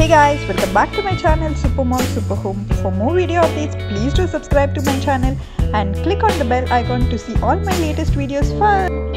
Hey guys, welcome back to my channel Supermom Superhome. For more video updates, please do subscribe to my channel and click on the bell icon to see all my latest videos first.